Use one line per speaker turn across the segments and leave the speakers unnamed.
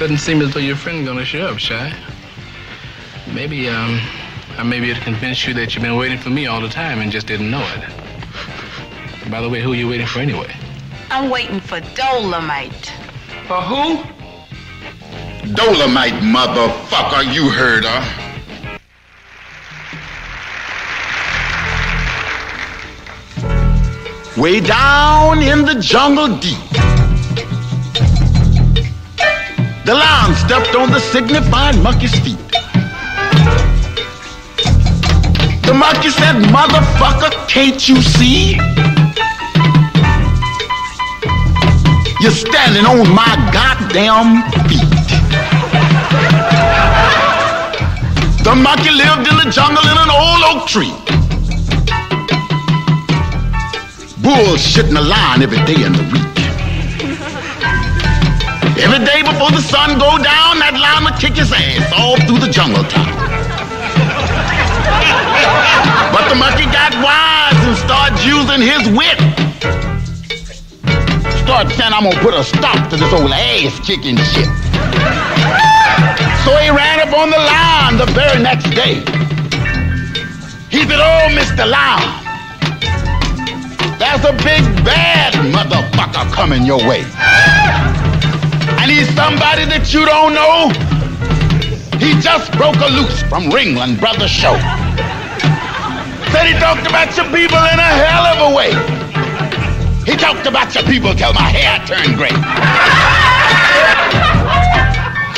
Doesn't seem as though your friend gonna show up, Shy. Maybe, um, I may be able to convince you that you've been waiting for me all the time and just didn't know it. By the way, who are you waiting for anyway?
I'm waiting for Dolemite.
For who?
Dolemite, motherfucker, you heard her. Way down in the jungle deep. The lion stepped on the signifying monkey's feet. The monkey said, motherfucker, can't you see? You're standing on my goddamn feet. The monkey lived in the jungle in an old oak tree. Bulls shitting a lion every day in the week. Every day before the sun go down, that lion would kick his ass all through the jungle top. But the monkey got wise and started using his wit. Started saying, I'm gonna put a stop to this old ass kicking shit. So he ran up on the lion the very next day. He said, Oh, Mr. Lion, there's a big bad motherfucker coming your way. And he's somebody that you don't know. He just broke a loose from Ringling Brothers Show. Said he talked about your people in a hell of a way. He talked about your people till my hair turned gray.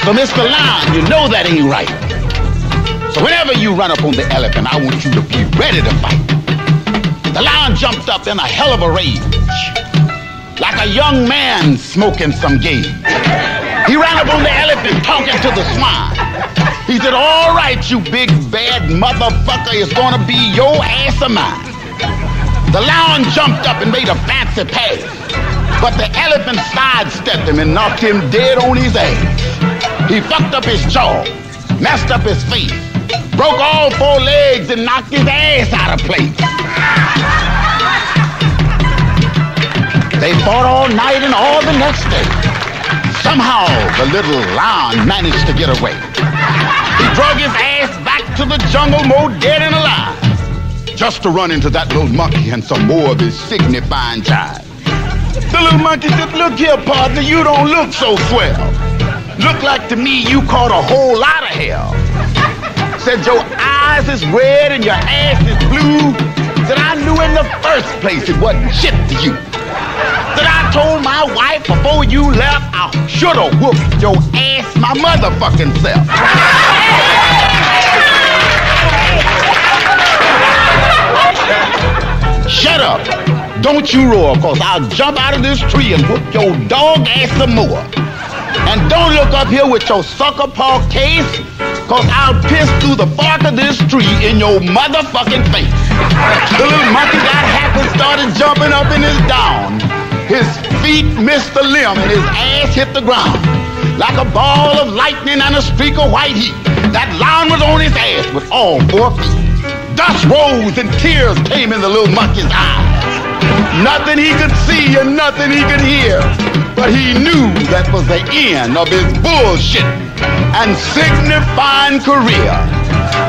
So, Mr. Lion, you know that ain't right. So whenever you run up on the elephant, I want you to be ready to fight. The lion jumped up in a hell of a rage, a young man smoking some gauge. He ran up on the elephant talking to the swine. He said, all right, you big bad motherfucker, it's gonna be your ass or mine. The lion jumped up and made a fancy pass, but the elephant sidestepped him and knocked him dead on his ass. He fucked up his jaw, messed up his face, broke all four legs and knocked his ass out of place. They fought all night and all the next day. Somehow the little lion managed to get away. He drug his ass back to the jungle more dead and alive. Just to run into that little monkey and some more of his signifying jive. The little monkey said, look here, partner, you don't look so swell. Look like to me you caught a whole lot of hell. Said your eyes is red and your ass is blue. Said I knew in the first place it wasn't shit to you. Said I told my wife before you left I shoulda whooped your ass my motherfucking self. Shut up. Don't you roar, cause I'll jump out of this tree and whoop your dog ass some more. And don't look up here with your sucker paw case, cause I'll piss through the bark of this tree in your motherfucking face. The little monkey got happy started jumping up in his down. His feet missed the limb and his ass hit the ground. Like a ball of lightning and a streak of white heat. That lion was on his ass with all four feet. Dust rose and tears came in the little monkey's eyes. Nothing he could see and nothing he could hear. But he knew that was the end of his bullshit and signifying career.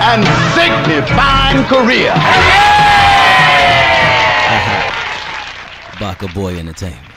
And signifying career.
Baka Boy Entertainment.